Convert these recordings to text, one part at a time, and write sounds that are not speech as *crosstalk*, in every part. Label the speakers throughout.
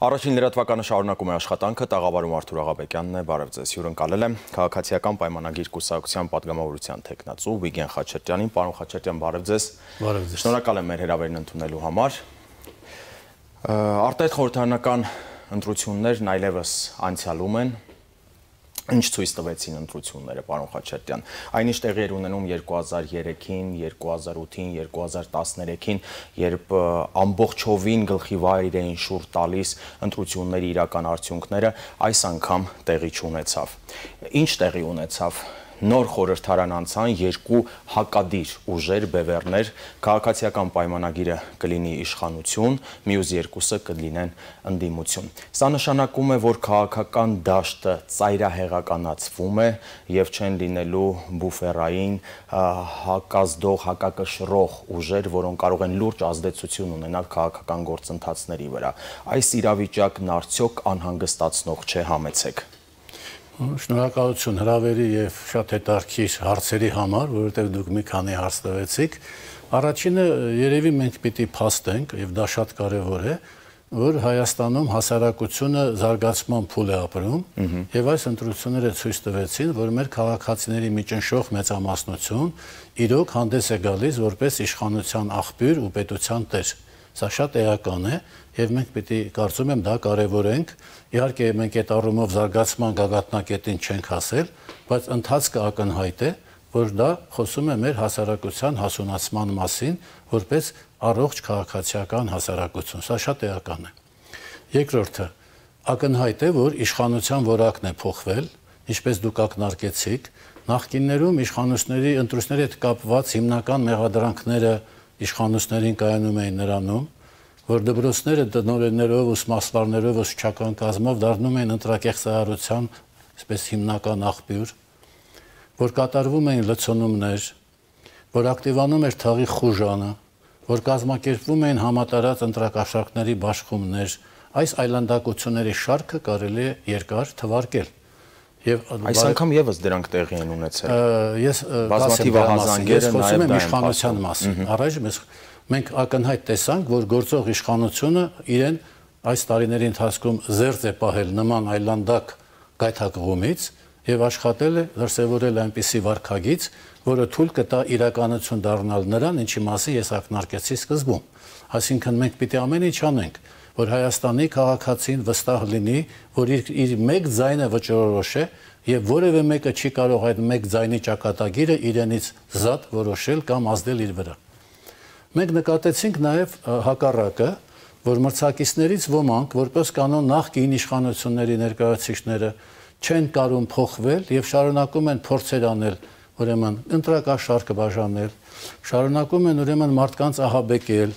Speaker 1: Առաջին լրատվականը շարունակում է աշխատանքը, տաղավարում Արթուր Աղաբեկյանն է, բարև ձեզ, հյուրընկալել է քաղաքացիական պայմանագիր կուսակցության պատգամավորության տեխնացու Վիգեն Խաչատրյանին, պարոն Խաչատրյան, բարև ձեզ։
Speaker 2: Բարև ձեզ։
Speaker 1: Շնորհակալ եմ մեր հրավերն ընդունելու համար։ Արտահայտ խորհրդարանական ընտրություններն այլևս անցյալում են, Ինչ ցույց տվեցին ընտրությունները, պարոն Խաչատյան։ Այնինչ տեղի էր ունենում 2003-ին, 2008-ին, 2013-ին, երբ ամբողջովին գլխի վայր էին շուր տալիս ընտրությունների իրական արդյունքները, այս անգամ տեղի չունեցավ։ Ինչ տեղի ունեցավ նոր խորհրդարան անցան երկու հակադիր ուժեր, բևեռներ, քաղաքացիական պայմանագիրը կլինի իշխանություն, մյուս երկուսը կլինեն ընդդիմություն։ Սա նշանակում է, որ քաղաքական դաշտը ծայրահեղականացվում է եւ չեն լինելու բուֆերային հակազդող, հակակշռող ուժեր, որոնք կարող են լուրջ ազդեցություն ունենալ քաղաքական գործընթացների վրա։ Այս իրավիճակն արդյոք անհանգստացնող չէ համեցեք։
Speaker 2: Շնորհակալություն հրավերի եւ շատ հետաքրքիր հարցերի համար, որովհետեւ դուք մի քանի հարց տվեցիք։ Առաջինը երևի մենք պիտի փաստենք եւ դա շատ կարեւոր է, որ Հայաստանում հասարակությունը զարգացման փուլ է ապրում եւ այս ընտրությունները ցույց տվեցին, որ մեր քաղաքացիների միջնշող մեծամասնություն իրոք հանդես է գալիս որպես իշխանության աղբյուր ու պետության տեր։ Սա շատ էական է եւ մենք պիտի կարծում եմ դա կարեւորենք։ Իհարկե մենք այդ առումով զարգացման գագաթնակետին չենք հասել, բայց ընթացքը ակնհայտ է, որ դա խոսում է մեր հասարակության հասունացման մասին, որպես առողջ քաղաքացիական հասարակություն։ Սա շատ էական է։ Երկրորդը. Ակնհայտ է, որ իշխանության որակն է փոխվել, ինչպես դուք ակնարկեցիք, նախկիններում իշխանությունների ընտրությունների հետ կապված հիմնական մեղադրանքները իշխանություններին կայանում էին նրանում, որ դպրոցները տնօրեններով, ուսմասվարներով, ուսուցչական կազմով դառնում են ընտրակեղծարարության, այսպես հիմնական աղբյուր, որ կատարվում էին լցոնումներ, որ ակտիվանում էր թաղի խուժանը, որ կազմակերպվում էին համատարած ընտրակաշառքների բաշխումներ, այս այլանդակությունների շարքը կարելի է երկար թվարկել։
Speaker 1: Եվ այս անգամ եւս դրանք տեղի են ունեցել։
Speaker 2: Ես
Speaker 1: բազմաթիվ ահազանգերը
Speaker 2: նաև դա են իշխանության մասին։ Առայժմ ես մենք ակնհայտ տեսանք, որ գործող իշխանությունը իրեն այս տարիների ընթացքում զերծ է պահել նման այլանդակ գայթակղումից եւ աշխատել է դրսեւորել այնպիսի վարկագիծ, որը թույլ կտա իրականություն դառնալ նրան, ինչի մասի ես ակնարկեցի սկզբում։ Այսինքն մենք պիտի ամեն ինչ անենք, որ Հայաստանի քաղաքացին վստահ լինի, որ իր, իր մեկ ձայնը վճռորոշ է եւ որևէ մեկը չի կարող այդ մեկ ձայնի ճակատագիրը իրենից զատ որոշել կամ ազդել իր վրա։ Մենք նկատեցինք նաև հակառակը, որ մրցակիցներից ոմանք, որպես կանոն նախկին իշխանությունների ներկայացուցիչները, չեն կարող փոխվել եւ շարունակում են փորձեր անել, ուրեմն ընտրակաշարքը բաժանել, շարունակում են ուրեմն մարդկանց ահաբեկել,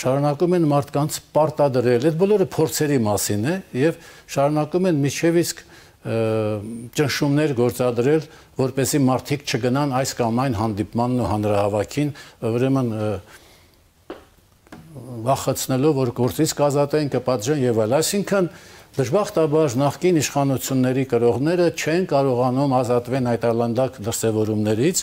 Speaker 2: շարունակում են մարդկանց պարտադրել։ Այդ բոլորը փորձերի մասին է եւ շարունակում են միջև իսկ ճնշումներ գործադրել, որպեսի մարդիկ չգնան այս կամ այն հանդիպմանն ու հանրահավաքին, ուրեմն վախեցնելով, որ գործից կազատեն, կպատժեն եւ այլ։ Այսինքն դժբախտաբար նախկին իշխանությունների կրողները չեն կարողանում ազատվեն այդ այլանդակ դրսևորումներից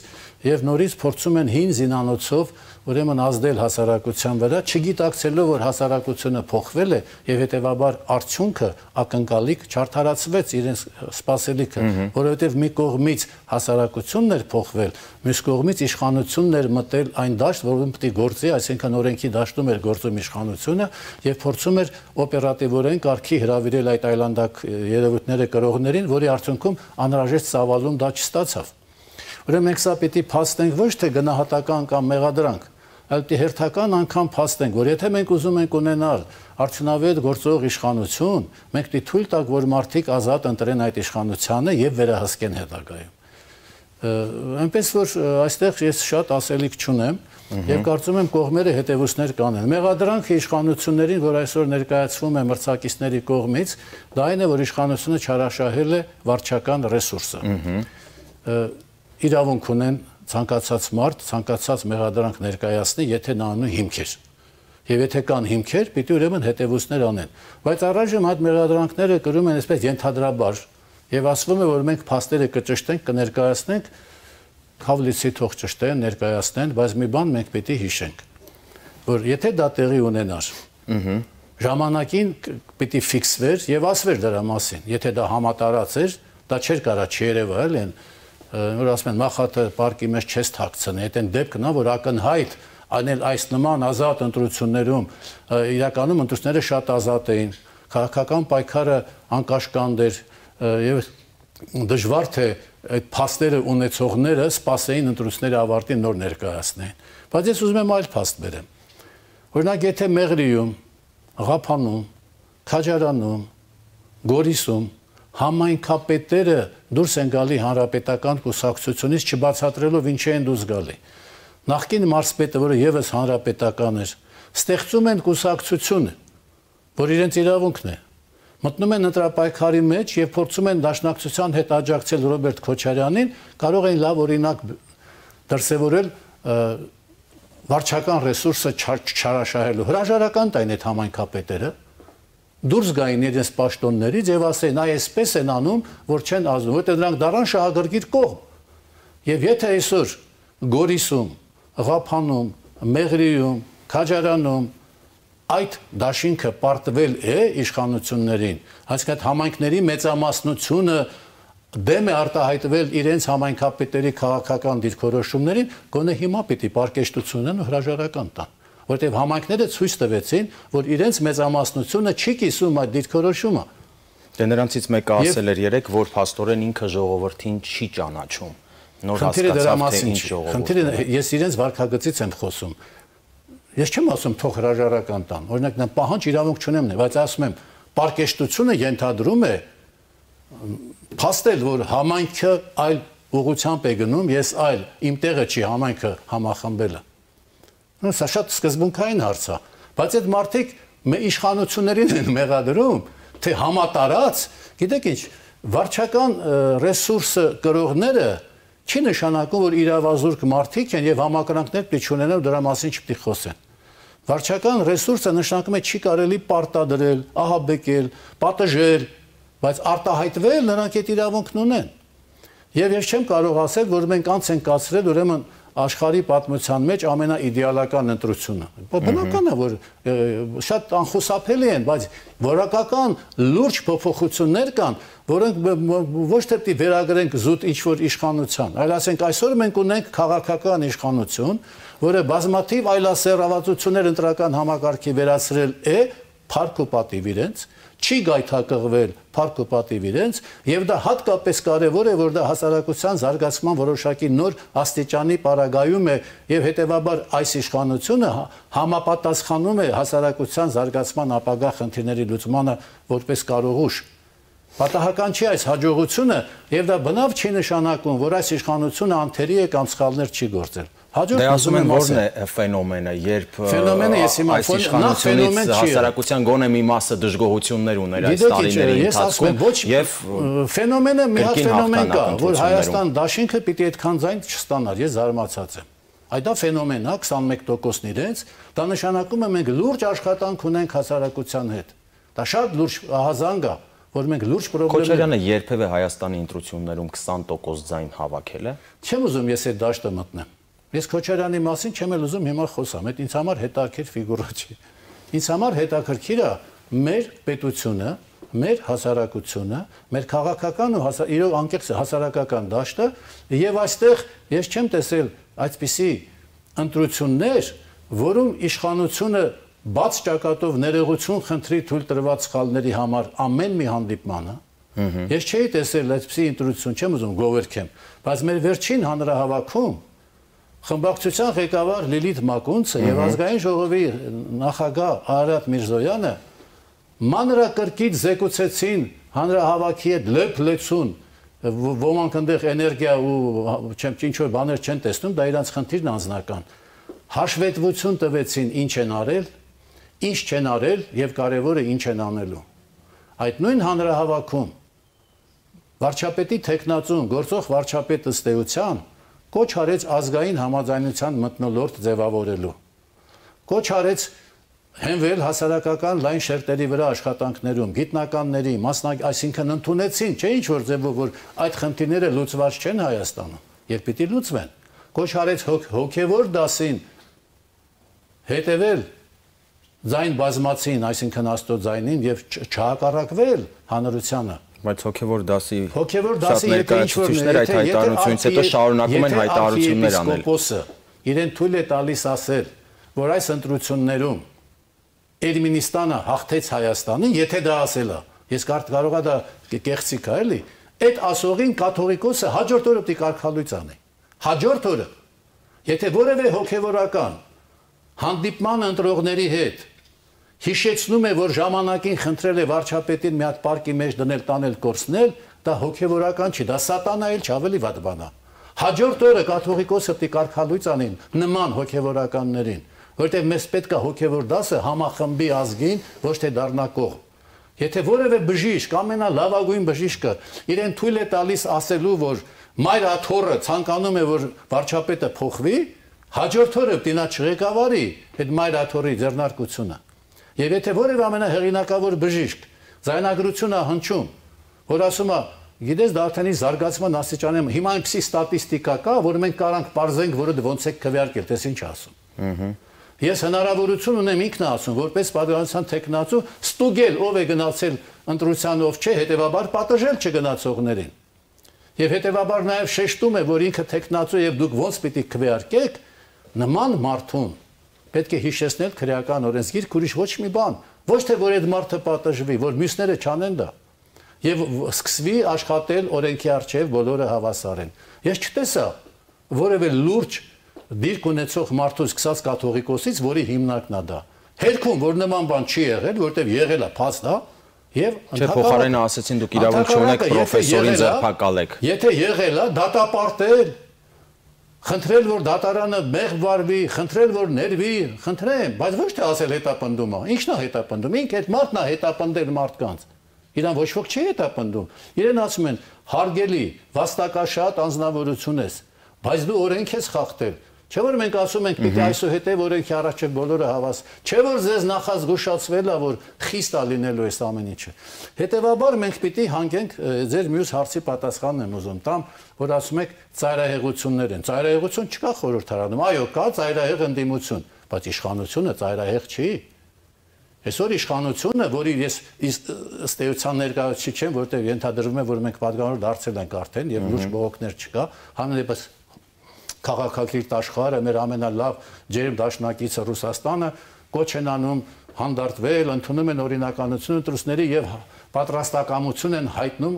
Speaker 2: եւ նորից փորձում են հին զինանոցով ուրեմն ազդել հասարակության վրա, չգիտակցելով որ հասարակությունը փոխվել է եւ հետեւաբար արդյունքը ակնկալիք չարթարացվեց իրենց սпасելիքը, որովհետեւ մի կողմից հասարակությունն էր փոխվել, մյուս կողմից իշխանությունն էր մտել այն դաշտ, որում պետք է գործի, այսինքն օրենքի դաշտում էր գործում իշխանությունը եւ փորձում էր օպերատիվորեն կարգի հravirել այդ այլանդակ երևույթները կրողներին, որի արդյունքում անհրաժեշտ ծավալում դա չստացավ։ Ուրեմն մենք սա պիտի փաստենք ոչ թե գնահատական կամ մեղադրանք, պիտի հերթական անգամ փաստենք, որ եթե մենք ուզում ենք ունենալ արդյունավետ գործող իշխանություն, մենք պիտի թույլ տանք, որ մարդիկ ազատ ընտրեն այդ իշխանությանը եւ վերահսկեն հետագայում։ Այնպես որ այստեղ ես շատ ասելիք չունեմ եւ կարծում եմ կողմերը հետեւուսներ կանեն։ Մեղադրանքը իշխանություններին, որ այսօր ներկայացվում է մրցակիցների կողմից, դա այն է, որ իշխանությունը չարաշահել է վարչական ռեսուրսը իրավունք ունեն ցանկացած մարդ ցանկացած մեղադրանք ներկայացնի, եթե նա ունի հիմքեր։ Եվ եթե կան հիմքեր, պիտի ուրեմն հետևուսներ անեն։ Բայց առայժմ այդ մեղադրանքները կրում են այսպես ենթադրաբար եւ ասվում է, որ մենք փաստերը կճշտենք, կներկայացնենք, խավլիցի թող ճշտեն, ներկայացնեն, բայց մի բան մենք պիտի հիշենք, որ եթե դա տեղի ունենար, ժամանակին պիտի ֆիքսվեր եւ ասվեր դրա մասին։ Եթե դա համատարած էր, դա չէր կարա չերևա, էլ են որ ասում են մախատը պարկի մեջ չես թաքցնի, այդ այն դեպքն է, որ ակնհայտ անել այս նման ազատ ընտրություններում իրականում ընտրությունները շատ ազատ էին, քաղաքական պայքարը անկաշկանդ էր եւ դժվար թե այդ փաստերը ունեցողները սпасեին ընտրությունները ավարտին նոր ներկայացնեին։ Բայց ես ուզում եմ այլ փաստ բերեմ։ Օրինակ, եթե Մեղրիում, Ղափանում, Քաջարանում, Գորիսում համայնքապետերը դուրս են գալի հանրապետական կուսակցությունից չբացատրելով ինչի են դուրս գալի։ Նախկին մարսպետը, որը եւս հանրապետական էր, ստեղծում են կուսակցությունը, որ իրենց իրավունքն է։ Մտնում են ընտրապայքարի մեջ եւ փորձում են դաշնակցության հետ աջակցել Ռոբերտ Քոչարյանին, կարող են լավ օրինակ դրսևորել վարչական ռեսուրսը չարաշահելու հրաժարական տային այդ համայնքապետերը դուրս գային իրենց պաշտոններից եւ ասեն այ այսպես են անում որ չեն ազում որտեղ դրանք դարան շահագրգիռ կողմ եւ եթե այսօր գորիսում ղափանում մեղրիում քաջարանում այդ դաշինքը պարտվել է իշխանություններին հասկացած համայնքների մեծամասնությունը դեմ է արտահայտվել իրենց համայնքապետերի քաղաքական դիրքորոշումներին, գոնե հիմա պիտի պարկեշտությունն ու հրաժարական տան որտեղ համայնքները ցույց տվեցին, որ իրենց մեծամասնությունը չի կիսում այդ դիրքորոշումը։
Speaker 1: Դե նրանցից մեկը ասել էր երեք, որ փաստորեն ինքը ժողովրդին չի ճանաչում։
Speaker 2: Նոր հասկացավ թե ինչ ժողովուրդ։ Խնդիրը ես իրենց վարկագծից եմ խոսում։ Ես չեմ ասում թող հրաժարական տան։ Օրինակ նա պահանջ իրավունք չունեմ, բայց ասում եմ, պարկեշտությունը ենթադրում է փաստել, որ համայնքը այլ ուղությամբ է գնում, ես այլ, իմ տեղը չի համայնքը համախմբելը։ սա շատ սկզբունքային հարց է, բայց այդ մարդիկ իշխանություններին են մեղադրում, թե համատարած, գիտեք ինչ, վարչական ռեսուրսը կրողները չի նշանակում, որ իրավազուրկ մարդիկ են եւ համակրանքներ պիտի չունենան դրա մասին չպիտի խոսեն։ Վարչական ռեսուրսը նշանակում է չի կարելի պարտադրել, ահաբեկել, պատժել, բայց արտահայտվել նրանք այդ իրավունքն ունեն։ Եվ ես չեմ կարող ասել, որ մենք անց ենք կացրել ուրեմն աշխարհի պատմության մեջ ամենաիդեալական ընտրությունը։ Բնական է, որ շատ անխուսափելի են, բայց որակական լուրջ փոփոխություններ կան, որոնք ոչ թե պիտի վերագրենք զուտ ինչ որ իշխանության, այլ ասենք այսօր մենք ունենք քաղաքական իշխանություն, որը բազմաթիվ այլասերավացություններ ընտրական համակարգի վերացրել է, փառք ու պատիվ իրենց, չի գայթակղվել փառք ու պատիվ իրենց եւ դա հատկապես կարեւոր է որ դա հասարակության զարգացման որոշակի նոր աստիճանի պարագայում է եւ հետեւաբար այս իշխանությունը համապատասխանում է հասարակության զարգացման ապագա խնդիրների լուծմանը որպես կարողուշ Պատահական չի այս հաջողությունը եւ դա բնավ չի նշանակում, որ այս իշխանությունը անթերի է կամ սխալներ չի գործել։
Speaker 1: Հաջորդ դե ասում են որն է ֆենոմենը, երբ
Speaker 2: ֆենոմենը ես հիմա
Speaker 1: նախ ֆենոմեն չի հասարակության գոնե մի մասը դժգոհություններ ուներ այս տարիների ընթացքում
Speaker 2: եւ ֆենոմենը մի հատ ֆենոմեն կա, որ Հայաստան դաշինքը պիտի այդքան ձայն չստանար, ես զարմացած եմ։ Այդ դա ֆենոմեն է 21%-ն իրենց, դա նշանակում է մենք լուրջ աշխատանք ունենք հասարակության հետ։ Դա շատ լուրջ ահազանգ է, որ մենք լուրջ խնդիրներ
Speaker 1: Քոչարյանը երբևէ Հայաստանի ընտրություններում 20% ձայն հավաքել է։
Speaker 2: Չեմ ուզում ես այդ դաշտը մտնեմ։ Ես Քոչարյանի մասին չեմ էլ ուզում հիմա խոսամ, այդ ինձ համար հետաքրքիր ֆիգուրա չի։ Ինձ համար հետաքրքիր է մեր պետությունը, մեր հասարակությունը, մեր քաղաքական ու հասա, իրոք անկեղծ հասարակական դաշտը եւ այստեղ ես չեմ տեսել այսպիսի ընտրություններ, որում իշխանությունը բաց ճակատով ներողություն խնդրի թույլ տրված սխալների համար ամեն մի հանդիպմանը Ես չէի տեսել այսպիսի ընտրություն, չեմ ուզում գովերքեմ, բայց մեր վերջին հանրահավաքում խմբակցության ղեկավար Լիլիթ Մակունցը եւ ազգային ժողովի նախագահ Արարատ Միրզոյանը մանրակրկիտ զեկուցեցին հանրահավաքի հետ լեփ լեցուն ոմանք այնտեղ էներգիա ու չեմ ինչ որ բաներ չեն տեսնում, դա իրանց խնդիրն անձնական։ Հաշվետվություն տվեցին ինչ են արել, ինչ չեն արել եւ կարեւորը ինչ են անելու։ Այդ նույն հանրահավաքում վարչապետի տեխնացուն գործող վարչապետը ստեյության կոչ արեց ազգային համաձայնության մտնոլորտ ձևավորելու։ Կոչ արեց հենվել հասարակական լայն շերտերի վրա աշխատանքներում, գիտնականների, մասնակ, այսինքն ընդունեցին, չէ ինչ որ ձևով որ այդ խնդիրները լուծված չեն Հայաստանում, եւ պիտի լուծվեն։ Կոչ արեց հոգ, հոգևոր դասին հետևել ձայն բազմացին, այսինքն աստծո ձայնին եւ չհակառակվել հանրությանը
Speaker 1: բայց հոգեվոր դասի
Speaker 2: հոգեվոր դասի
Speaker 1: եթե ինչ-որ այդ հայտարարությունից հետո շարունակում են հայտարարություններ անել
Speaker 2: իրեն թույլ է տալիս ասել որ այս ընտրություններում Էրմինիստանը հաղթեց Հայաստանին, եթե դա ասելա։ Ես կարող եմ դա կեղծիկ է, էլի։ Այդ ասողին կաթողիկոսը հաջորդ օրը պիտի կարգալույց անի։ Հաջորդ օրը։ Եթե որևէ հոգևորական հանդիպման ընտրողների հետ հիշեցնում է, որ ժամանակին խնդրել է վարչապետին մի հատ պարկի մեջ դնել, տանել, կորցնել, դա հոգևորական չի, դա սատանա էլ չի, ավելի վատ բան է։ Հաջորդ օրը կաթողիկոսը պիտի կարգալույց անին նման հոգևորականներին, որտեղ մեզ պետք է հոգևոր դասը համախմբի ազգին, ոչ թե դառնակող։ Եթե որևէ բժիշկ, ամենալավագույն բժիշկը իրեն թույլ է տալիս ասելու, որ մայր աթորը ցանկանում է, որ վարչապետը փոխվի, հաջորդ օրը դինա չղեկավարի այդ մայր աթորի ձեռնարկությունը։ Եվ եթե որևէ ամենահեղինակավոր բժիշկ զայնագրությունը հնչում, որ ասում է, գիտես դա արդեն զարգացման աստիճանը հիմա այնպեսի ստատիստիկա կա, որ մենք կարանք parzենք, որը ոնց է քվեարկել, տես ինչ ասում։ Ահա Ես հնարավորություն ունեմ ինքն ասում, որպես պատգամության տեխնացու ստուգել ով է գնացել ընտրության ով չէ, հետեւաբար պատժել չգնացողներին։ Եվ հետեւաբար նաև շեշտում է, որ ինքը տեխնացու եւ դուք ոնց պիտի քվեարկեք նման մարդուն պետք է հիշեցնել քրեական օրենսգիր ուրիշ ոչ մի բան ոչ թե որ այդ մարդը պատժվի որ մյուսները չանեն դա եւ սկսվի աշխատել օրենքի արչեւ բոլորը հավասար են ես չտեսա որևէ լուրջ դիրք ունեցող մարդուց սկսած կաթողիկոսից, որի հիմնարկն է դա։ Հերքում, որ նման բան չի եղել, որտեվ եղել է փաստ, հա, եւ
Speaker 1: Չէ, փոխարենը ասեցին դուք իրավունք չունեք պրոֆեսորին ձերբակալեք։
Speaker 2: Եթե եղել է, դատապարտել, խնդրել որ դատարանը մեղ վարվի, խնդրել որ ներվի, խնդրեմ, բայց ոչ թե ասել հետապնդում է։ Ինչն է հետապնդում։ Ինք այդ մարդն է հետապնդել մարդկանց։ Իրան ոչ ոք չի հետապնդում։ Իրեն ասում են հարգելի, վաստակաշատ անznավորություն ես, բայց դու օրենք ես խախտել Չէ որ մենք ասում ենք պիտի այսուհետև օրենքի առաջ բոլորը հավաս։ Չէ որ ձեզ նախազգուշացվել է որ խիստ է լինելու այս ամեն ինչը։ Հետևաբար մենք պիտի հանգենք ձեր մյուս հարցի պատասխանն եմ ուզում տամ, որ ասում եք ծայրահեղություններ են։ Ծայրահեղություն չկա խորհրդարանում։ Այո, կա ծայրահեղ ընդդիմություն, բայց իշխանությունը ծայրահեղ չի։ Այսօր իշխանությունը, որի ես ըստ էության ներկայացուցիչ չեմ, որտեղ ենթադրվում է, որ մենք պատգամավոր դարձել ենք արդեն եւ լուրջ բողոքներ չկա, հանրապես քաղաքակիրթ աշխարհը, մեր ամենալավ ջերմ դաշնակիցը Ռուսաստանը կոչ են անում հանդարտվել, ընդունում են օրինականություն ընտրուսների եւ պատրաստակամություն են հայտնում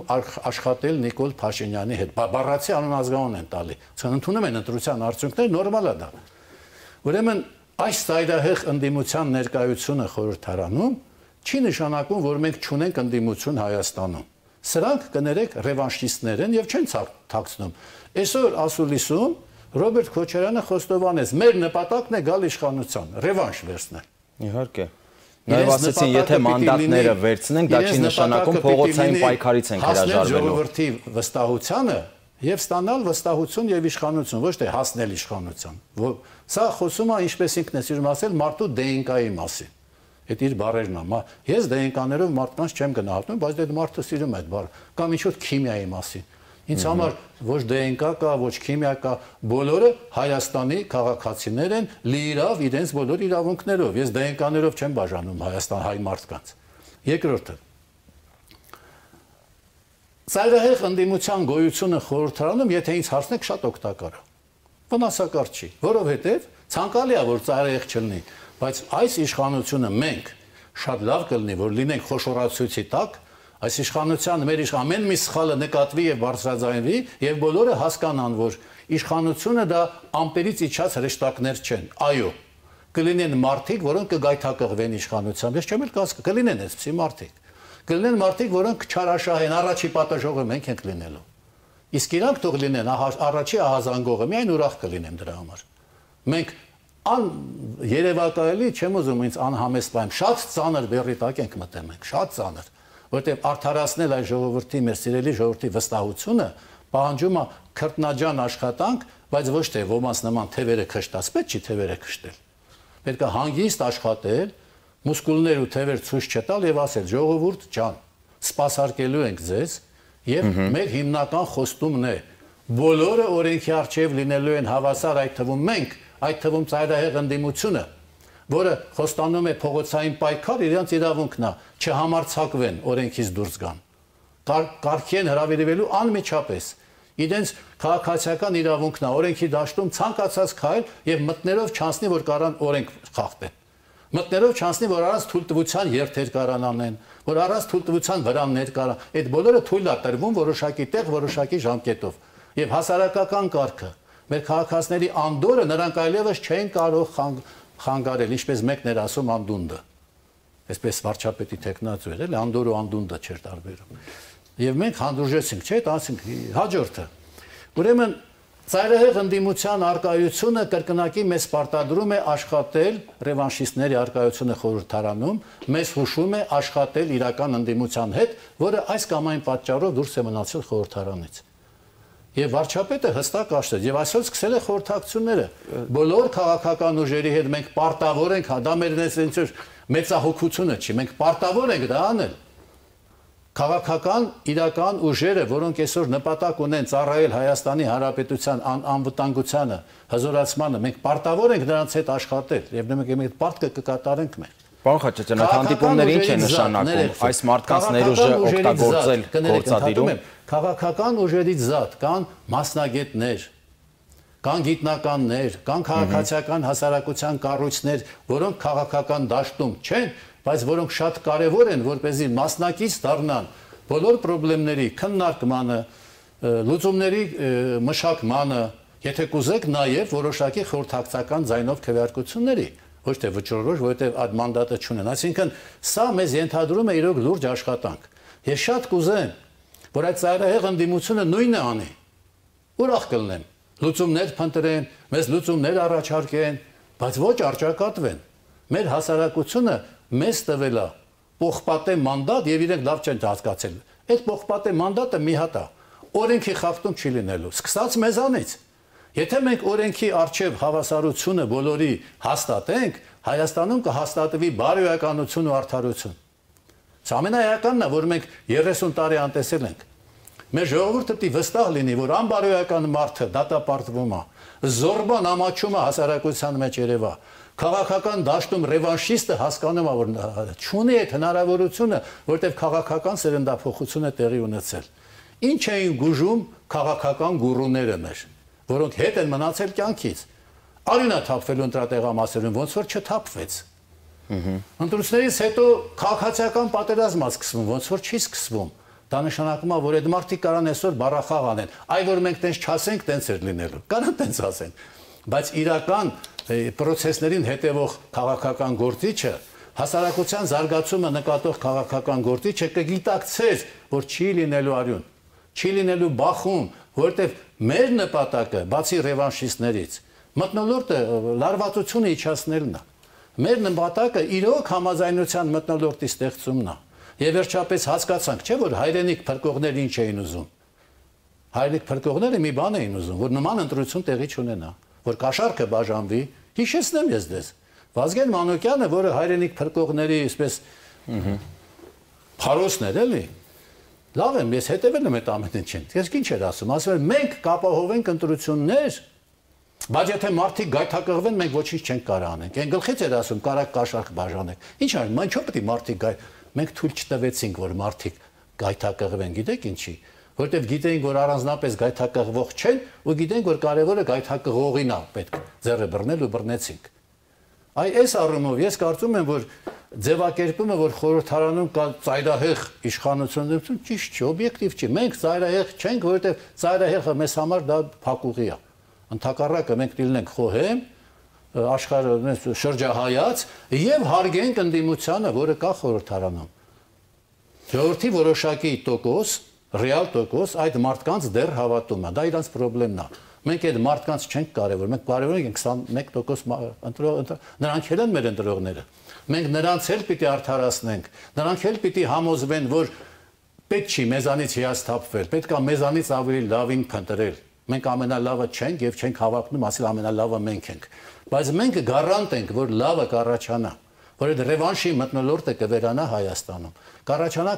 Speaker 2: աշխատել Նիկոլ Փաշինյանի հետ։ Բառացի անունազգաուն են տալի։ Ցան ընդունում են ընտրության արդյունքները, նորմալ է դա։ Ուրեմն այս ծայրահեղ ընդդիմության ներկայությունը խորհրդարանում չի նշանակում, որ մենք չունենք ընդդիմություն Հայաստանում։ Սրանք կներեք ռևանշիստներ են եւ չեն թաքցնում։ Այսօր ասուլիսում Ռոբերտ Քոչարյանը խոստովանեց, մեր նպատակն է գալ իշխանության, ռևանշ վերցնել։
Speaker 1: Իհարկե։ Նաև ասեցին, եթե մանդատները վերցնենք, դա չի նշանակում փողոցային պայքարից ենք հրաժարվելու։
Speaker 2: Ժողովրդի վստահությանը եւ ստանալ վստահություն եւ իշխանություն, ոչ թե հասնել իշխանության։ Սա խոսում է, ինչպես ինքն է սիրում ասել, մարդու DNK-ի մասին։ Այդ իր բառերն է։ Ես DNK-ներով մարդկանց չեմ գնահատում, բայց այդ մարդը սիրում է այդ բառը։ Կամ ինչ որ քիմիայի մասին Ինձ համար ոչ ԴՆԿ կա, ոչ քիմիա կա, բոլորը Հայաստանի քաղաքացիներ են լիիրավ իրենց բոլոր իրավունքներով։ Ես ԴՆԿ-ներով չեմ բաժանում Հայաստան հայ մարդկանց։ Երկրորդը Ծայրահեղ ընդդիմության գոյությունը խորհրդարանում, եթե ինձ հարցնեք, շատ օգտակար է։ Վնասակար չի, որովհետև ցանկալի է, որ ծայրահեղ չլինի, բայց այս իշխանությունը մենք շատ լավ կլինի, որ լինենք խոշորացույցի տակ, այս իշխանության մեր իշ ամեն մի սխալը նկատվի եւ բարձրաձայնվի եւ բոլորը հասկանան, որ իշխանությունը դա ամպերից իջած հրեշտակներ չեն։ Այո, կլինեն մարդիկ, որոնք կգայթակղվեն իշխանությամբ։ Ես չեմ էլ կասկ, կլինեն այսպիսի մարդիկ։ Կլինեն մարդիկ, որոնք չարաշահեն, առաջի պատժողը մենք ենք լինելու։ Իսկ իրանք թող լինեն առաջի ահազանգողը, միայն ուրախ կլինեմ դրա համար։ Մենք ան երևակայելի չեմ ուզում ինձ անհամեստ բան, շատ ծանր բերի տակ ենք մտել մենք, շատ ծանր որտեղ արդարացնել այս ժողովրդի մեր սիրելի ժողովրդի վստահությունը պահանջում է քրտնաջան աշխատանք, բայց ոչ թե ոմանց նման թևերը քշտած պետք չի թևերը քշտել։ Պետք է հանգիստ աշխատել, մուսկուլներ ու թևեր ցույց չտալ եւ ասել ժողովուրդ ջան, սпасարկելու ենք ձեզ եւ մեր հիմնական խոստումն է. բոլորը օրենքի արժեվ լինելու են հավասար այդ թվում մենք, այդ թվում ծայրահեղ ընդդիմությունը որը խոստանում է փողոցային պայքար, իրենց իրավունքն է չհամարցակվեն, օրենքից դուրս գան։ Կար, կարգի են հravirվելու անմիջապես իրենց քաղաքացիական իրավունքն է օրենքի դաշտում ցանկացած քայլ եւ մտներով չանցնի որ կարան օրենք խախտեն մտներով չանցնի որ առանց թույլտվության երթեր կարան անեն որ առանց թույլտվության վրաններ կարան այդ բոլորը թույլ է տրվում որոշակի տեղ որոշակի ժամկետով եւ հասարակական կարգը մեր քաղաքացիների անդորը նրանք այլևս չեն կարող խանգարել ինչպես մեկն էր ասում անդունդը այսպես վարչապետի տեխնաց էր էլի անդորը անդունդը չէր տարբերում եւ մենք հանդուրժեցինք չէ տասինք հաջորդը ուրեմն Ծայրահեղ ընդդիմության արկայությունը կրկնակի մեզ պարտադրում է աշխատել ռևանշիստների արկայությունը խորհրդարանում, մեզ հուշում է աշխատել իրական ընդդիմության հետ, որը այս կամ այն պատճառով դուրս է մնացել խորհրդարանից։ Եվ վարչապետը հստակ աշխտեց եւ այսօր սկսել է խորհրդակցությունները։ Բոլոր քաղաքական ուժերի հետ մենք պարտավոր ենք, հա դա մեր ներսենցոր մեծահոգությունը չի, մենք պարտավոր ենք դա անել քաղաքական իրական ուժերը, որոնք այսօր նպատակ ունեն ծառայել Հայաստանի Հանրապետության ան, անվտանգությանը, հզորացմանը, մենք պարտավոր ենք նրանց հետ աշխատել եւ մենք մենք պարտքը կկատարենք մենք։
Speaker 1: Պարոն Խաչատրյան, այդ հանդիպումները ինչ է նշանակում այս մարդկանց ներուժը օգտագործել գործադիրում։
Speaker 2: Քաղաքական ուժերից զատ կան մասնագետներ, կան գիտնականներ, կան քաղաքացիական հասարակության կառույցներ, որոնք քաղաքական դաշտում չեն, բայց որոնք շատ կարևոր են, որպեսզի մասնակից դառնան բոլոր խնդիրների քննարկմանը, լուծումների մշակմանը, եթե կուզեք նաև որոշակի խորհրդակցական ձայնով քվեարկությունների, ոչ թե վճռորոշ, որովհետև այդ մանդատը չունեն։ Այսինքն սա մեզ ենթադրում է իրոք լուրջ աշխատանք։ Ես շատ կուզեմ, որ այդ ծայրահեղ ընդդիմությունը նույնը անի։ Ուրախ կլնեմ։ Լուծումներ փնտրեն, մեզ լուծումներ առաջարկեն, բայց ոչ արճակատվեն։ Մեր հասարակությունը մեզ տվել է փոխպատե մանդատ եւ իրենք լավ չեն հասկացել։ Այդ փոխպատե մանդատը մի հատ է։ Օրենքի խախտում չի լինելու։ Սկսած մեզանից։ Եթե մենք օրենքի արժև հավասարությունը բոլորի հաստատենք, Հայաստանում կհաստատվի բարոյականություն ու արդարություն։ Սա ամենաեականն է, որ մենք 30 տարի անտեսել ենք։ Մեր ժողովուրդը պիտի վստահ լինի, որ անբարոյական մարդը դատապարտվում է։ Զորբան ամաչումը հասարակության մեջ երևա քաղաքական դաշտում ռևանշիստը հասկանում է, որ չունի այդ հնարավորությունը, որտեղ քաղաքական սերնդափոխությունը տեղի ունեցել։ Ինչ էին գուժում քաղաքական գուրուները մեր, որոնք հետ են մնացել կյանքից։ Արյունա թափվելու ընտրատեղամասերում ոնց որ չթափվեց։ Ընտրություններից հետո քաղաքացիական պատերազմ է սկսվում, ոնց որ չի սկսվում։ Դա նշանակում է, որ այդ մարդիկ կարան այսօր բառախաղ անեն։ Այ որ մենք տենց չասենք, տենց էր լինելու։ Կարան տենց ասեն։ Բայց իրական պրոցեսներին հետևող քաղաքական գործիչը հասարակության զարգացումը նկատող քաղաքական գործիչը կգիտակցեր, որ չի լինելու արյուն, չի լինելու բախում, որովհետև մեր նպատակը բացի ռևանշիստներից մտնոլորտը լարվածությունը իջացնելն է։ Մեր նպատակը իրոք համաձայնության մտնոլորտի ստեղծումն է։ Եվ վերջապես հասկացանք, չէ՞ որ հայրենիք փրկողները ինչ էին ուզում։ Հայրենիք փրկողները մի բան էին ուզում, որ նման ընտրություն տեղի չունենա որ կաշառքը բաժանվի, հիշեցնեմ ես դες։ Վազգեն Մանուկյանը, որը հայրենիք փրկողների, այսպես փարոսն էր, էլի։ Լավ եմ, ես հետևել եմ այդ ամեն ինչին։ Ես ինչ էր ասում, ասում էր մենք կապահովենք ընտրություններ, բայց եթե մարդիկ գայթակղվեն, մենք ոչինչ չենք կարող անենք։ Այն գլխից էր ասում, կարակ կաշառք բաժանենք։ Ինչ ար, մենք չո՞ւ պետք է մարդիկ գայ։ Մենք թույլ չտվեցինք, որ մարդիկ գայթակղվեն, գիտեք ինչի որտեվ գիտեին, որ առանձնապես գայթակղվող չեն ու գիտեն, որ կարևորը գայթակղողին է պետք ձեռը բռնել ու բռնեցինք։ Այ այս առումով ես կարծում եմ, որ ձևակերպումը, որ խորհրդարանում կա ծայրահեղ իշխանություն, ճիշտ չէ, օբյեկտիվ չի։ Մենք ծայրահեղ չենք, որովհետև ծայրահեղը մեզ համար դա փակուղի է։ Ընթակառակը մենք դիլնենք խոհեմ, աշխարհը շրջահայաց եւ հարգենք ընդդիմությանը, որը կա խորհրդարանում։ Ժողովրդի որոշակի տոկոս ռեալ տոկոս այդ մարդկանց դեռ հավատում է։ Դա իրանց խնդրեմն է։ Մենք այդ մարդկանց չենք կարևոր, մենք կարևոր ենք 21% ընտրող նրանք էլ են մեր ընտրողները։ Մենք նրանց էլ պիտի արդարացնենք, նրանք էլ պիտի համոզվեն, որ պետք չի մեզանից հիասթափվել, պետք է մեզանից ավելի լավին փնտրել։ Մենք ամենալավը չենք եւ չենք հավակնում, ասել ամենալավը մենք ենք։ Բայց մենք գարանտ ենք, որ լավը կառաջանա որ այդ ռևանշի մտնոլորտը կվերանա Հայաստանում։ Կարաչանա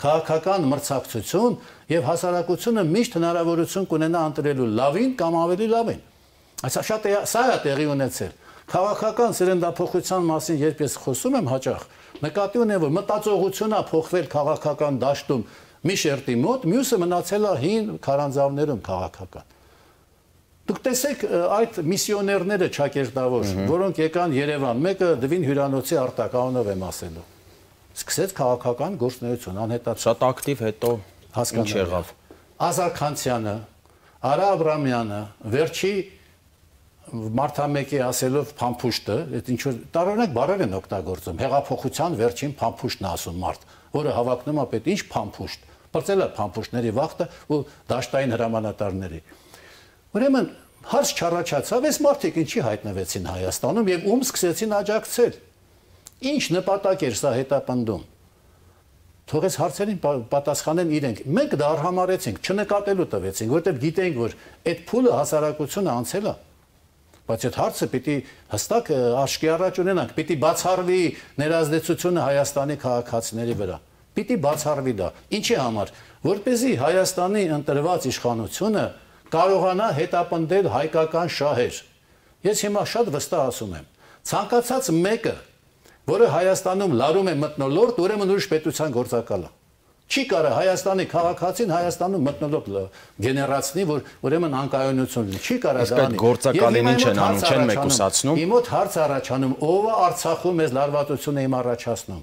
Speaker 2: քաղաքական մրցակցություն եւ հասարակությունը միշտ հնարավորություն կունենա ընտրելու լավին կամ ավելի լավին։ Այսա շատ է, սա է տեղի ունեցել։ Քաղաքական սերնդափոխության մասին երբ ես խոսում եմ հաճախ, նկատի ունեմ, որ մտածողությունն է փոխվել քաղաքական դաշտում մի շերտի մոտ, մյուսը մնացել է հին քարանձավներում քաղաքական։ Դուք տեսեք այդ միսիոներները ճակերտավոր, որոնք եկան Երևան, մեկը Դվին հյուրանոցի արտականով եմ ասելու։ Սկսեց քաղաքական գործունեություն անհետացած։
Speaker 1: Շատ ակտիվ հետո ինչ եղավ։
Speaker 2: Ազարքանցյանը, Արա Աբրամյանը, վերջի Մարտամեկի ասելով փամփուշտը, այդ ինչ որ տարօրինակ բառեր են օգտագործում։ Հեղափոխության վերջին փամփուշտն ասում մարդ, որը հավակնում է պետ ինչ փամփուշտ։ Բրծել է փամփուշտների վախտը ու դաշտային հրամանատարների։ Ուրեմն հարց չառաջացավ, այս մարդիկ ինչի հայտնվեցին Հայաստանում եւ ում սկսեցին աջակցել։ Ինչ նպատակ էր սա հետապնդում։ Թողես հարցերին պատասխանեն իրենք։ Մենք դա արհամարեցինք, չնկատելու տվեցինք, որովհետեւ գիտենք, որ այդ փուլը հասարակությունը անցել է բայց այդ հարցը պիտի հստակ աշկի առաջ ունենանք, պիտի բացառվի ներազդեցությունը Հայաստանի քաղաքացիների վրա։ Պիտի բացառվի դա։ Ինչի համար։ Որպեսզի Հայաստանի ընտրված իշխանությունը կարողանա հետապնդել հայկական շահեր։ Ես հիմա շատ վստահ ասում եմ, ցանկացած մեկը, որը Հայաստանում լարում է մտնոլորտ, ուրեմն ուրիշ պետության գործակալ է։ Չի կարա Հայաստանի քաղաքացին Հայաստանում մտնոլորտ գեներացնի, որ ուրեմն անկայունություն լինի։ Չի կարա
Speaker 1: դա անի։ Գործակալին ինչ են անում, չեն մեկուսացնում։
Speaker 2: Իմ մոտ հարց առաջանում, ով է Արցախում մեզ լարվածությունը իմ առաջացնում։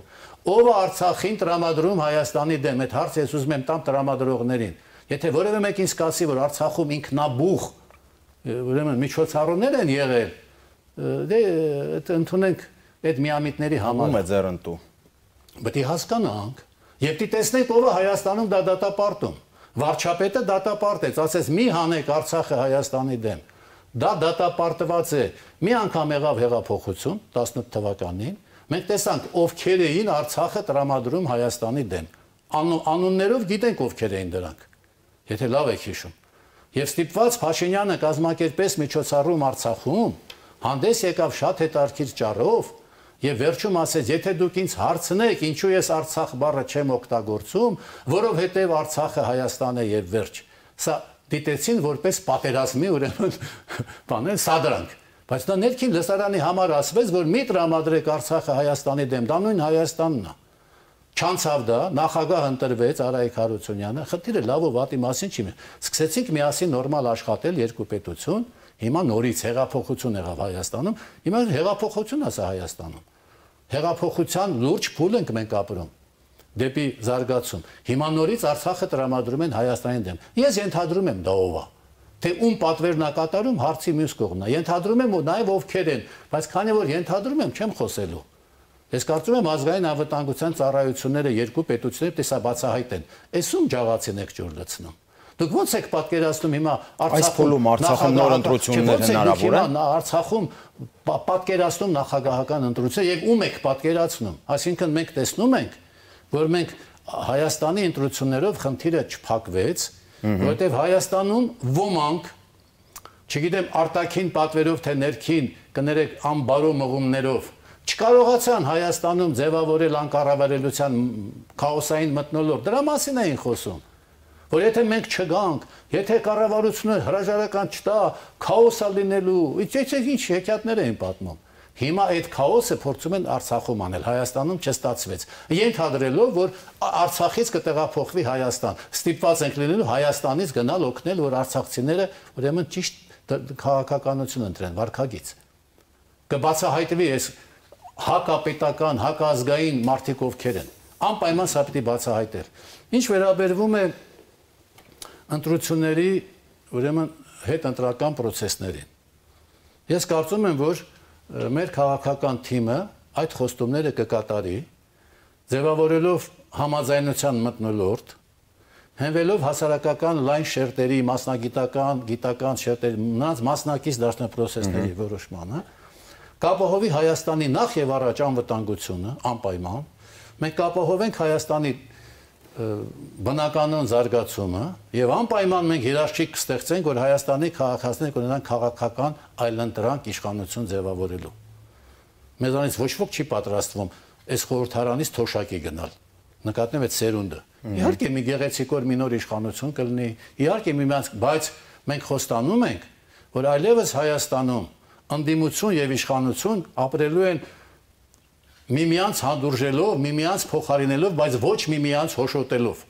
Speaker 2: Ով է Արցախին տրամադրում Հայաստանի դեմ։ Այդ հարցը ես ուզում եմ տամ տրամադրողներին։ Եթե որևէ մեկին սկացի, որ Արցախում ինքնաբուխ ուրեմն միջոցառումներ են եղել, դե ընդունենք այդ միամիտների համար։
Speaker 1: Ում է ձեռնտու։
Speaker 2: Պետք է հասկանանք, դի տեսնենք ով է Հայաստանում դա դատապարտում։ Վարչապետը դատապարտեց, ասես մի հանեք Արցախը Հայաստանի դեմ։ Դա դատապարտված է։ Մի անգամ եղավ հեղափոխություն 18 թվականին։ Մենք տեսանք ովքեր էին Արցախը տրամադրում Հայաստանի դեմ։ Անուններով գիտենք ովքեր էին դրանք եթե լավ եք հիշում։ Եվ ստիպված Փաշինյանը կազմակերպես միջոցառում Արցախում, հանդես եկավ շատ հետարքիր ճառով եւ վերջում ասեց, եթե դուք ինձ հարցնեք, ինչու ես Արցախ բառը չեմ օգտագործում, որովհետեւ Արցախը Հայաստան է եւ վերջ։ Սա դիտեցին որպես պատերազմի ուրեմն *laughs* բանել սադրանք բայց դա ներքին լսարանի համար ասվեց որ մի տրամադրեք Արցախը Հայաստանի դեմ դա նույն Հայաստանն է Չանցավ դա, նախագահ ընտրվեց Արայիկ Հարությունյանը, խնդիրը լավ ու վատի մասին չի։ Սկսեցինք միասին նորմալ աշխատել երկու պետություն, հիմա նորից հեղափոխություն եղավ Հայաստանում, հիմա հեղափոխություն ասա Հայաստանում։ Հեղափոխության լուրջ փուլ ենք մենք ապրում դեպի զարգացում։ Հիմա նորից Արցախը տրամադրում են Հայաստանի դեմ։ Ես ենթադրում եմ դա ով է թե ում պատվերն է կատարում հարցի մյուս կողմն է։ Ենթադրում եմ ու նաև ովքեր են, բայց քանի որ ենթադրում եմ, չեմ խոսելու։ Ես կարծում եմ ազգային անվտանգության ծառայությունները երկու պետությունները տեսա բացահայտեն։ Էսում ջաղացին եք ջուր լցնում։ Դուք ո՞նց եք պատկերացնում հիմա
Speaker 1: Արցախում այս փուլում Արցախում նոր ընտրություններ հնարավոր են։
Speaker 2: Արցախում պատկերացնում նախագահական ընտրություն եւ ում եք պատկերացնում։ Այսինքն մենք տեսնում ենք, որ մենք Հայաստանի ընտրություններով խնդիրը չփակվեց, որովհետեւ Հայաստանում ոմանք չգիտեմ արտաքին պատվերով թե ներքին կներեք անբարո մղումներով չկարողացան Հայաստանում ձևավորել անկառավարելության քաոսային մտնոլորտ։ Դրա մասին էին խոսում որ եթե մենք չգանք, եթե կառավարությունը հրաժարական չտա, քաոսա լինելու, իցեցե ինչ հեքիաթներ էին պատմում։ Հիմա այդ քաոսը փորձում են Արցախում անել, Հայաստանում չստացվեց։ Ենթադրելով, որ Արցախից կտեղափոխվի Հայաստան, ստիպված ենք լինելու Հայաստանից գնալ օգնել, որ արցախցիները ուրեմն ճիշտ քաղաքականություն ընտրեն, վարկագից։ Կբացահայտվի այս հակապետական, հակազգային մարդիկ ովքեր են։ Անպայման սա պիտի բացահայտել։ Ինչ վերաբերվում է ընտրությունների, ուրեմն հետ ընտրական process-ներին։ Ես կարծում եմ, որ մեր քաղաքական թիմը այդ խոստումները կկատարի, ձևավորելով համաձայնության մտնոլորտ, հենվելով հասարակական լայն շերտերի, մասնագիտական, գիտական շերտերի, մասնակից դաշնապրոցեսների որոշմանը, կապահովի Հայաստանի նախ եւ առաջ անվտանգությունը անպայման։ Մենք կապահովենք Հայաստանի բնականon զարգացումը եւ անպայման մենք երաշխիք կստեղծենք, որ Հայաստանի քաղաքացիները կունենան քաղաքական այլընտրանք իշխանություն ձևավորելու։ Մեզանից ոչ ոք չի պատրաստվում այս խորհրդարանից թոշակի գնալ։ Նկատնում եք սերունդը։ Իհարկե մի գեղեցիկոր մի նոր իշխանություն կլինի, իհարկե միմյանց, բայց մենք խոստանում ենք, որ այլևս Հայաստանում ընդդիմություն եւ իշխանություն ապրելու են միմյանց հանդուրժելով, միմյանց փոխարինելով, բայց ոչ միմյանց հոշոտելով,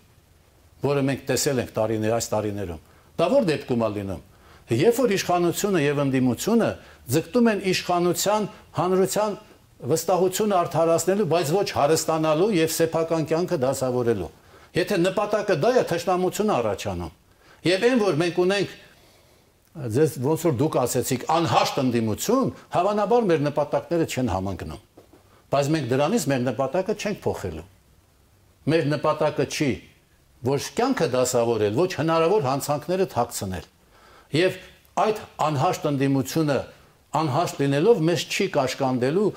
Speaker 2: որը մենք տեսել ենք տարիներ այս տարիներում։ Դա որ դեպքում է լինում։ Երբ որ իշխանությունը եւ ընդդիմությունը ձգտում են իշխանության հանրության վստահությունը արդարացնելու, բայց ոչ հարստանալու եւ սեփական կյանքը դասավորելու։ Եթե նպատակը դա է, թշնամությունը առաջանում։ Եվ այն որ մենք ունենք ձեզ ոնց որ դուք ասեցիք անհաշտ ընդդիմություն, հավանաբար մեր նպատակները չեն համընկնում։ Բայց մենք դրանից մեր նպատակը չենք փոխելու։ Մեր նպատակը չի ոչ կյանքը դասավորել, ոչ հնարավոր հանցանքները թաքցնել։ Եվ այդ անհաշտ ընդդիմությունը անհաշտ լինելով մեզ չի կաշկանդելու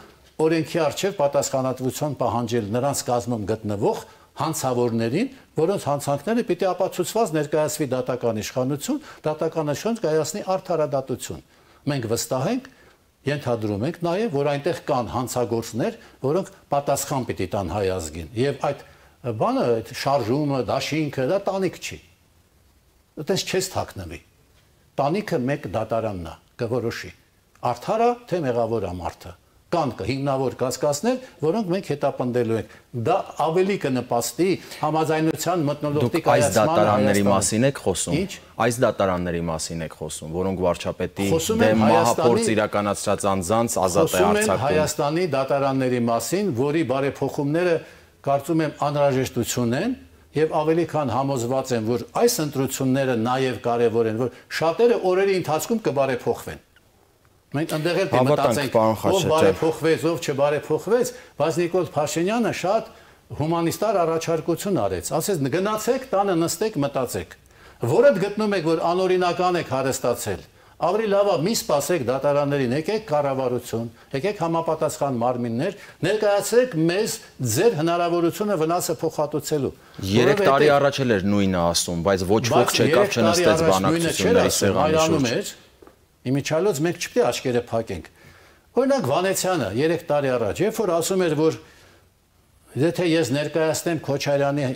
Speaker 2: օրենքի արչև պատասխանատվության պահանջել նրանց կազմում գտնվող հանցավորներին, որոնց հանցանքները պիտի ապացուցված ներկայացվի դատական իշխանություն, դատական իշխանություն կայացնի արդարադատություն։ Մենք վստահ ենք, ենթադրում ենք նաև, որ այնտեղ կան հանցագործներ, որոնք պատասխան պիտի տան հայ ազգին։ Եվ այդ բանը, այդ շարժումը, դաշինքը, դա տանիք չի։ Այդպես չես թաքնվի։ Տանիքը մեկ դատարանն է, կորոշի։ Արդարա թե մեղավոր է մարդը կան հիմնավոր կասկածներ, որոնք մենք հետապնդելու ենք։ Դա ավելի կնպաստի համաձայնության մտնոլորտի
Speaker 1: կայացմանը այս դատարանների մասին եք խոսում։ Ինչ? Այս դատարանների մասին եք խոսում, որոնք վարչապետի դեմ մահապործ իրականացրած անձանց ազատ է արձակում։
Speaker 2: Հայաստանի դատարանների մասին, որի բարեփոխումները կարծում եմ անհրաժեշտություն են եւ ավելի քան համոզված եմ, որ այս ընտրությունները նաեւ կարեւոր են, որ շատերը օրերի ընթացքում կբարեփոխվեն Մենք այնտեղ էլ մտածենք, ով բարեփոխվեց, ով չբարեփոխվեց, բայց Նիկոլ Փաշինյանը շատ հումանիստար առաջարկություն արեց։ Ասեց՝ գնացեք, տանը նստեք, մտածեք։ Որը գտնում եք, որ անօրինական եք հարստացել, ավելի լավ է մի սпасեք դատարաններին, եկեք կառավարություն, եկեք համապատասխան մարմիններ, ներկայացրեք մեզ ձեր հնարավորությունը վնասը փոխհատուցելու։
Speaker 1: 3 տարի առաջ էլ էր նույնը ասում, բայց ոչ ոք չեկավ չնստեց բանակցությունների սեղանի շուրջ։
Speaker 2: Իմիջիալոց մենք չպետք է աչքերը փակենք։ Օրինակ Վանեցյանը 3 տարի առաջ, երբ որ ասում էր, որ եթե ես ներկայացնեմ Քոչարյանի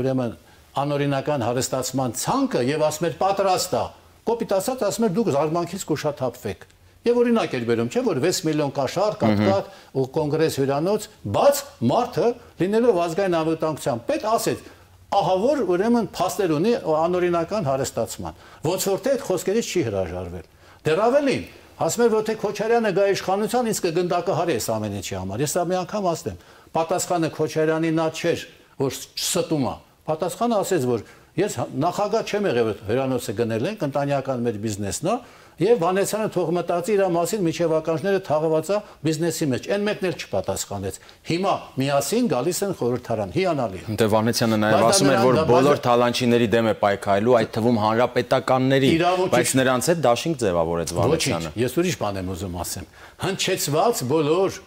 Speaker 2: ուրեմն անօրինական հարստացման ցանկը եւ ասում էր պատրաստ է, կոպիտ ասած ասում էր դուք զարմանքից կուշաթափվեք։ Եվ օրինակ էր վերում, չէ՞ որ 6 միլիոն կաշառ, կապկատ ու կոնգրես հյուրանոց, բաց մարդը լինելով ազգային անվտանգության պետ ասեց, ահա որ ուրեմն փաստեր ունի անօրինական հարստացման։ Ոնց որ թե այդ խոսքերից չի հրաժարվել։ Դեռ ավելին, ասում եմ, որ թե Քոչարյանը գա իշխանության, ինձ կգնդակահարի այս ամեն ինչի համար։ Ես մի անգամ ասեմ, պատասխանը Քոչարյանի նա չէր, որ ստում է։ Պատասխանը ասեց, որ ես նախագահ չեմ եղել, հրանոցը գնել ենք, ընտանեկան մեր բիզնեսն է, Եվ Վանեցյանը թող մտածի իր մասին միջև ականջները թաղված է բիզնեսի մեջ։ Այն մեկն էլ չպատասխանեց։ Հիմա միասին գալիս են խորհրդարան։ Հիանալի։
Speaker 1: Դե Վանեցյանը նաև ասում էր, որ բոլոր թալանչիների դեմ է պայքարելու, այդ թվում հանրապետականների, բայց նրանց հետ դաշինք ձևավորեց Վանեցյանը։
Speaker 2: Ես ուրիշ բան եմ ուզում ասեմ։ Հնչեցված բոլոր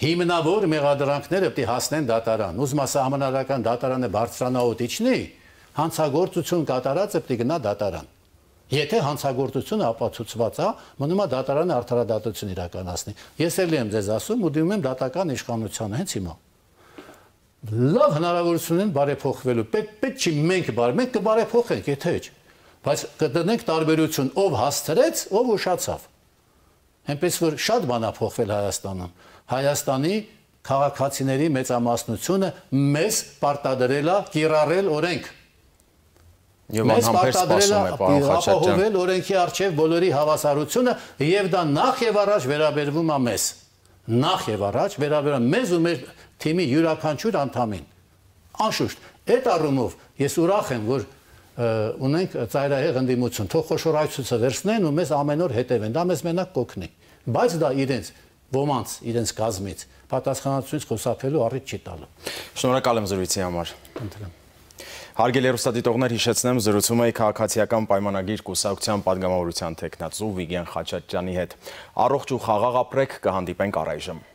Speaker 2: հիմնավոր մեղադրանքները պետք է հասնեն դատարան։ Ուզում ասա համանարական դատարանը բարձրանա օտիչնի, հանցագործություն կատարածը պետք է գնա դատարան։ Եթե հանցագործությունը ապացուցված է, մնում է դատարանը արդարադատություն իրականացնի։ Ես էլի եմ ձեզ ասում ու դիմում եմ դատական իշխանությանը հենց հիմա։ Լավ հնարավորություն են բարեփոխվելու։ Պետք պետք չի մենք բարե, մենք կբարեփոխենք, եթե ոչ։ Բայց կդնենք տարբերություն, ով հասցրեց, ով ուշացավ։ Հենց որ շատ բան է փոխվել Հայաստանում։ Հայաստանի քաղաքացիների մեծամասնությունը մեզ պարտադրել է կիրառել օրենք
Speaker 1: Եվ անհամբեր սպասում է պարոն Խաչատրյան։
Speaker 2: Ապահովել օրենքի արչև բոլորի հավասարությունը եւ դա նախ եւ առաջ վերաբերվում է մեզ։ Նախ եւ առաջ վերաբերում մեզ ու մեր թիմի յուրաքանչյուր անդամին։ Անշուշտ, այդ առումով ես ուրախ եմ, որ ունենք ծայրահեղ ընդդիմություն, թող խոշոր այցուցը վերցնեն ու մեզ ամեն օր հետևեն։ Դա մեզ մենակ կօգնի։ Բայց դա իրենց ոմանց իրենց կազմից պատասխանատվությունից խուսափելու առիթ չի տալու։
Speaker 1: Շնորհակալ եմ զրույցի համար։
Speaker 2: Ընտրեմ։
Speaker 1: Հարգելի հեռուստադիտողներ, հիշեցնեմ, զրուցում էի քաղաքացիական պայմանագիր կուսակցության падգամավորության տեխնացու Վիգեն Խաչատրյանի հետ։ Առողջ ու խաղաղ ապրեք, կհանդիպենք առայժմ։